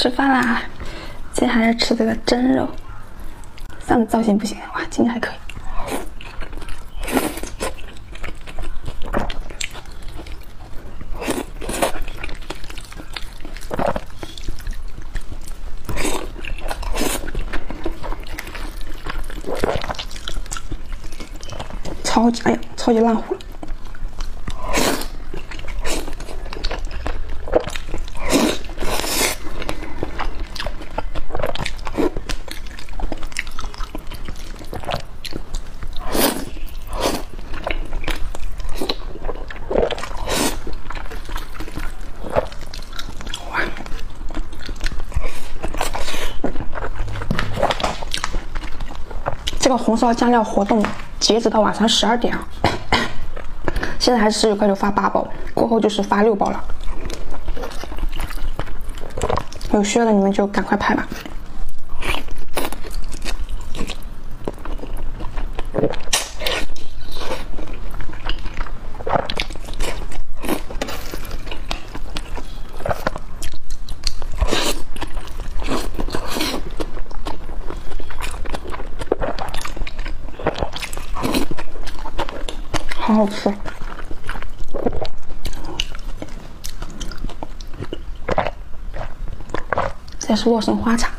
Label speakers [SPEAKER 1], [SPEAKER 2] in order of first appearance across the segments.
[SPEAKER 1] 吃饭啦！今天还是吃这个蒸肉。上次造型不行，哇，今天还可以。超级，哎呀，超级烂糊。这个红烧酱料活动截止到晚上十二点啊，现在还是十九块九发八包，过后就是发六包了。有需要的你们就赶快拍吧。好好吃，这是洛神花茶。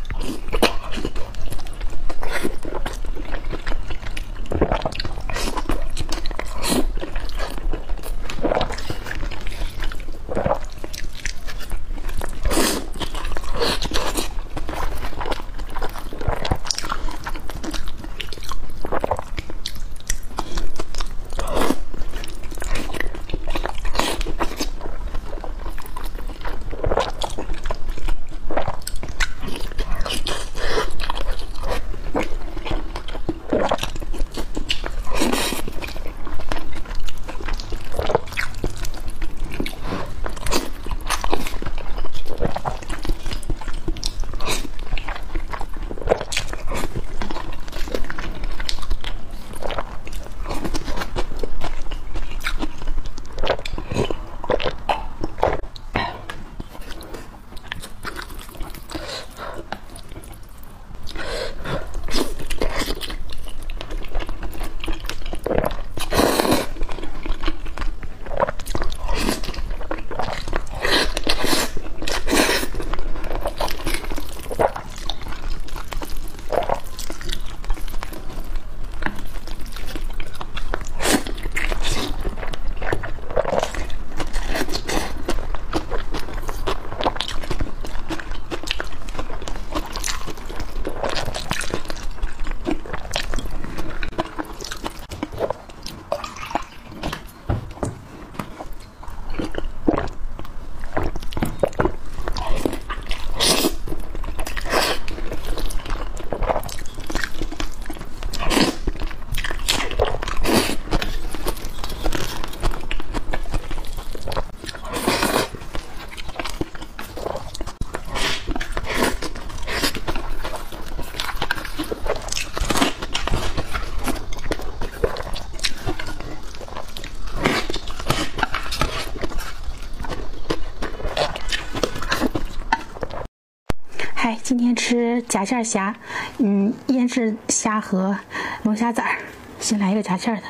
[SPEAKER 2] 今天吃夹馅虾，嗯，腌制虾和龙虾籽儿。先来一个夹馅的。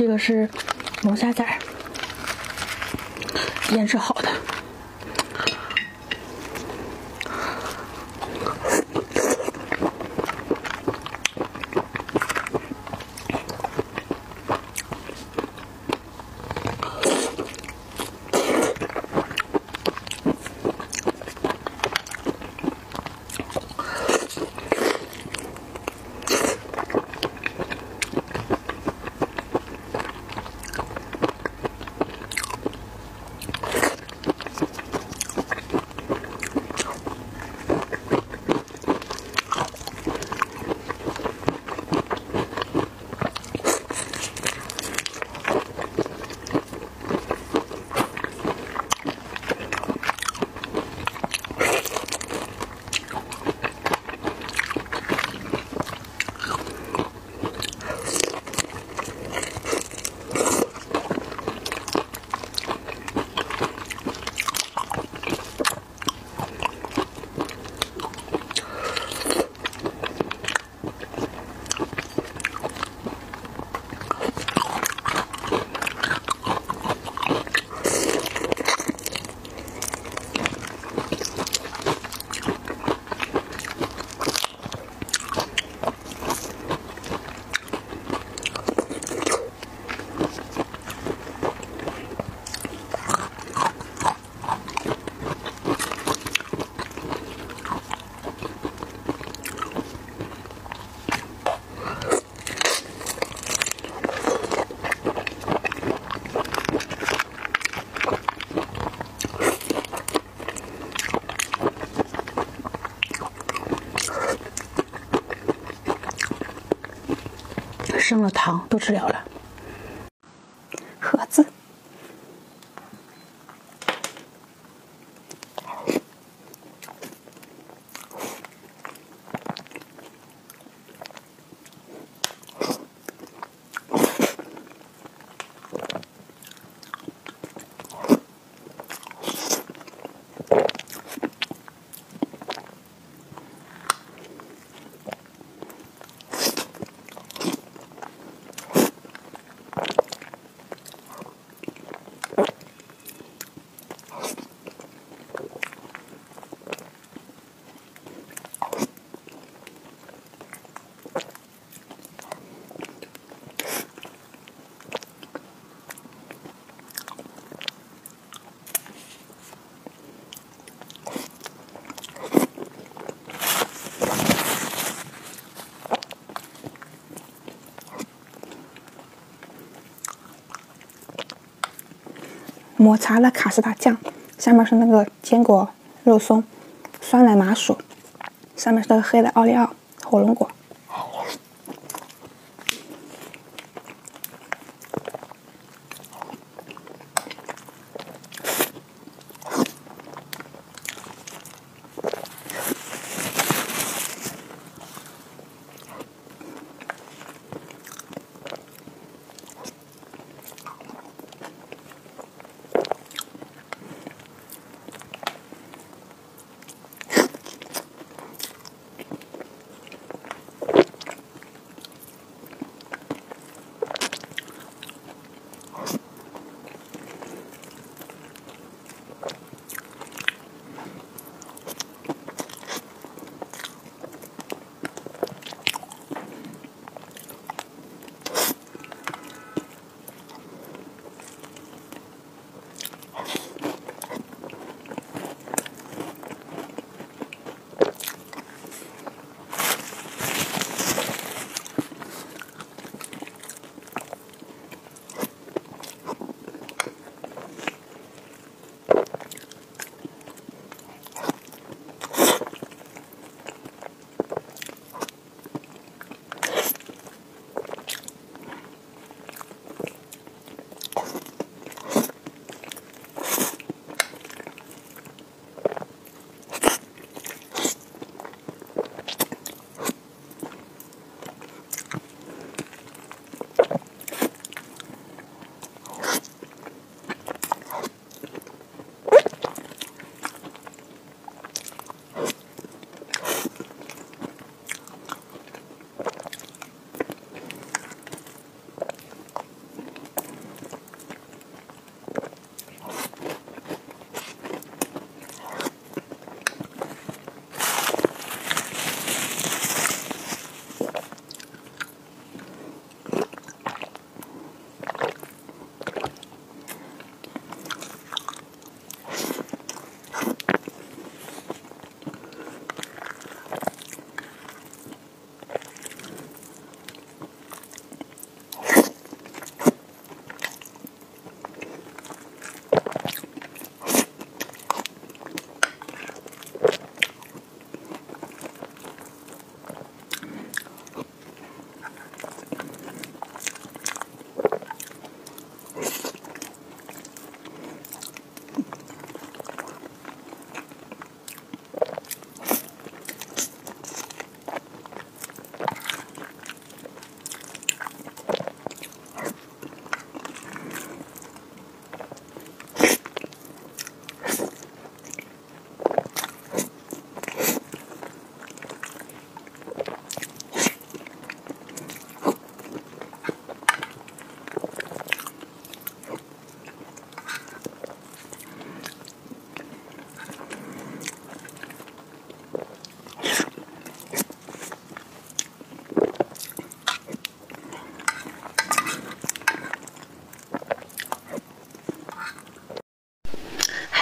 [SPEAKER 2] 这个是龙虾仔腌制好的。生了糖都治疗了。
[SPEAKER 1] 盒子。抹茶的卡士达酱，下面是那个坚果肉松，酸奶麻薯，上面是那个黑的奥利奥火龙果。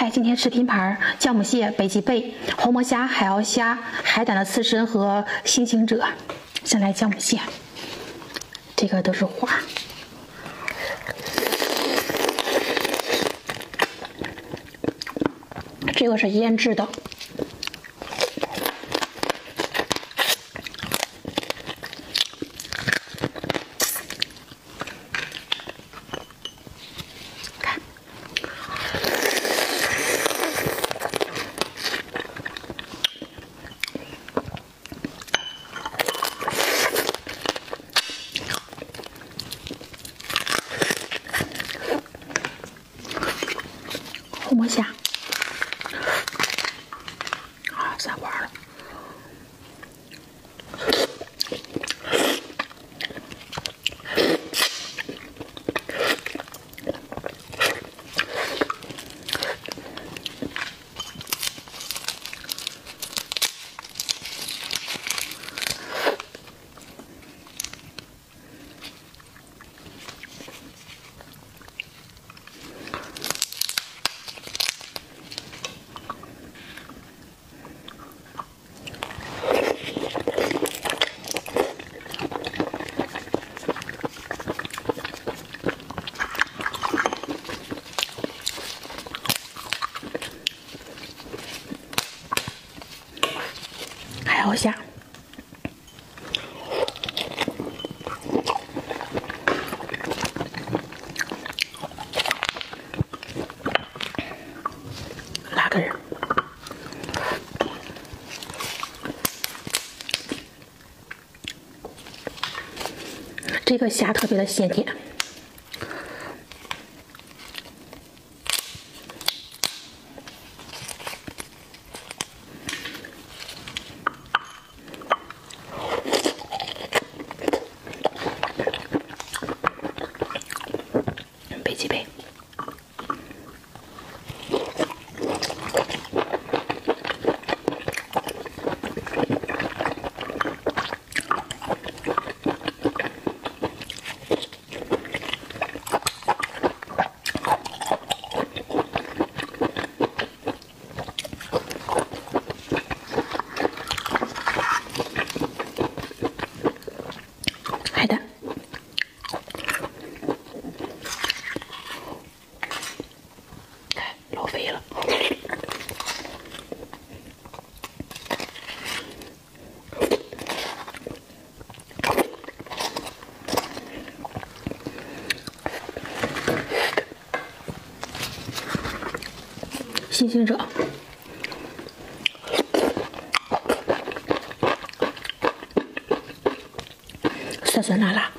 [SPEAKER 2] 嗨今天吃拼盘：酵母蟹、北极贝、红魔虾、海鳌虾、海胆的刺身和星星者。先来酵母蟹，这个都是花。这个是腌制的。触摸下，啊，散花了。海鳌虾，拉根儿，这个虾特别的鲜甜。准备几杯，海胆。看漏飞了。星星者，酸酸辣辣。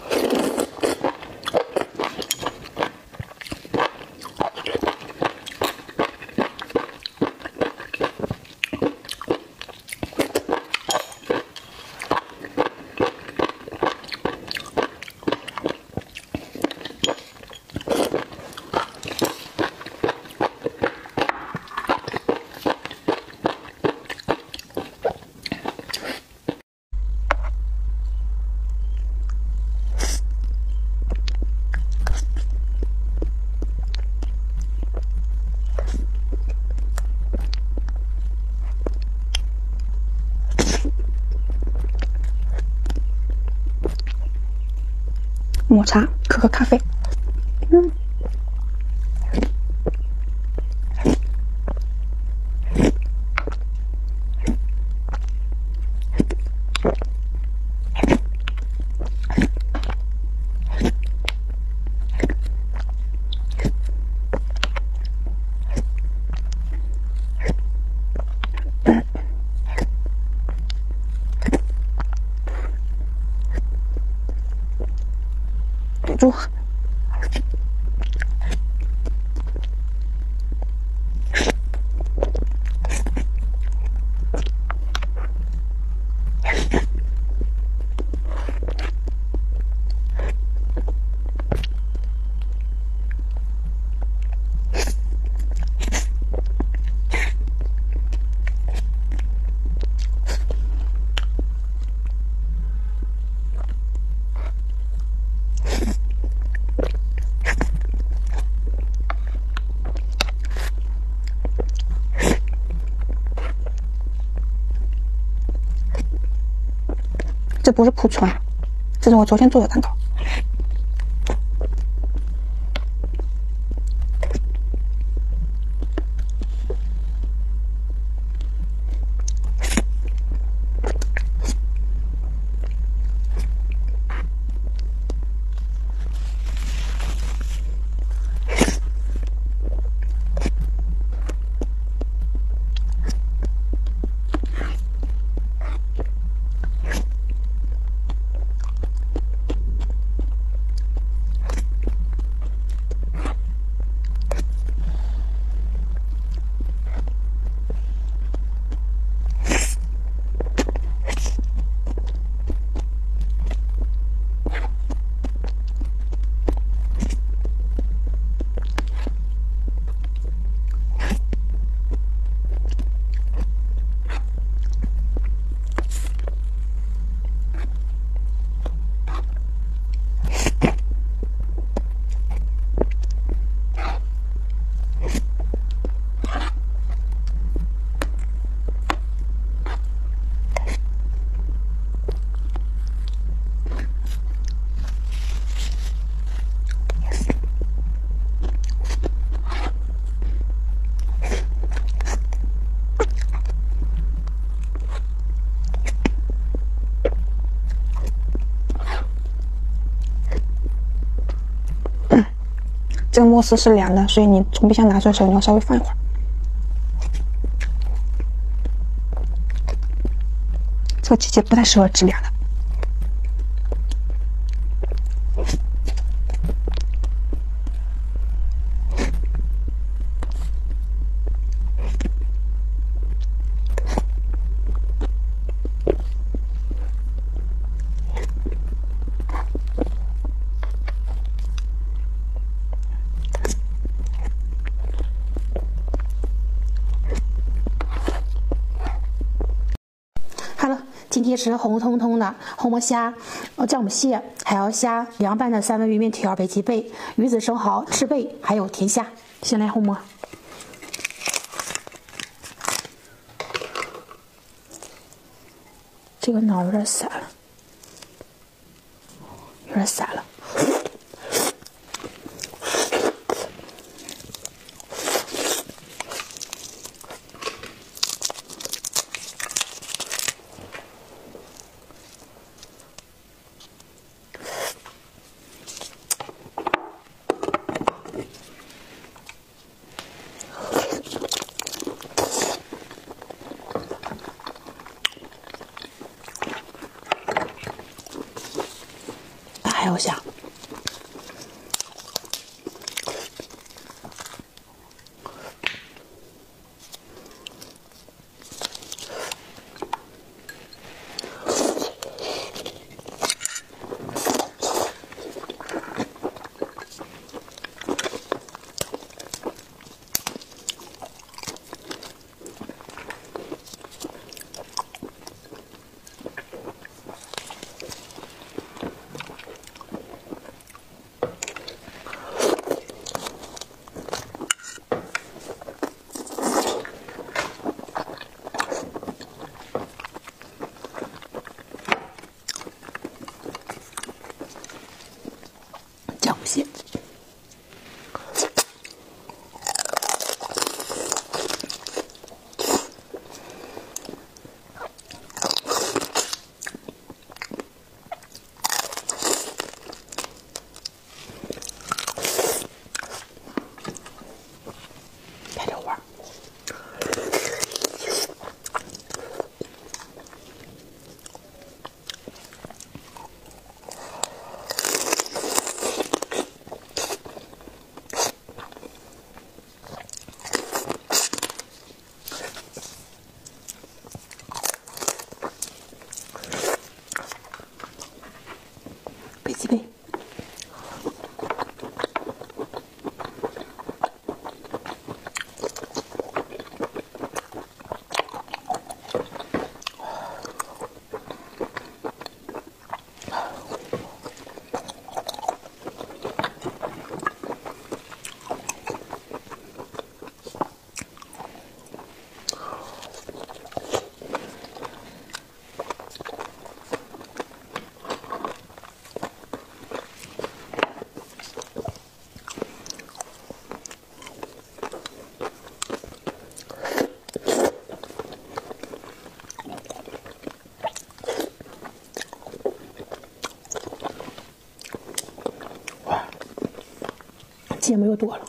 [SPEAKER 1] 抹茶，可可咖啡。покажу. 这不是库存，这是我昨天做的蛋糕。这个慕斯是凉的，所以你从冰箱拿出来的时候，你要稍微放一会儿。这个季节不太适合吃凉的。
[SPEAKER 2] 今天吃红彤彤的红魔虾、呃姜母蟹、海鳌虾、凉拌的三文鱼面条、北极贝、鱼子生蚝、赤贝，还有甜虾。先来红魔，这个脑有点散了，有点散了。还有虾。也没有多了。